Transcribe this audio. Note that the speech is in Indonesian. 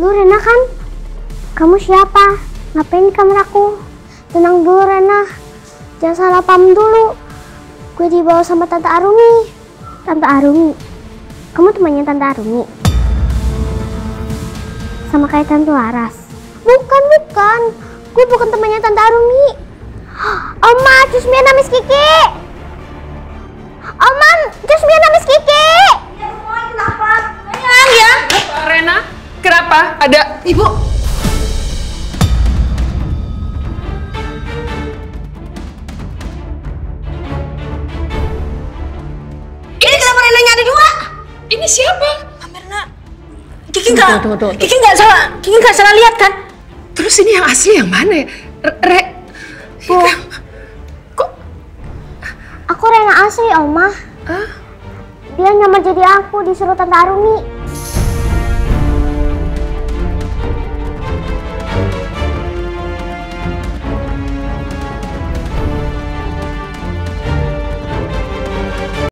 Lu Rena kan? Kamu siapa? Ngapain di kamar aku? Tenang dulu Rena. Jangan salah paham dulu. Gue dibawa sama Tante Arumi. Tante Arumi. Kamu temannya Tante Arumi? Sama kayak Tante Laras? Bukan, bukan. Gue bukan temannya Tante Arumi. Oma, cus Mirna Miss Kiki. Oma, cus Mirna Miss Kiki. Sayang ya. Rena, kenapa? Ada Ibu. Ini kenapa Renanya ada dua? ini siapa? Mirna. Kiki nggak. Kiki nggak salah, Kiki nggak salah lihat kan? Terus ini yang asli yang mana ya? Re, Re- Bu, kok aku Rena asli, Oma. ah? Dia nyamar jadi aku disuruh Tante Arumi.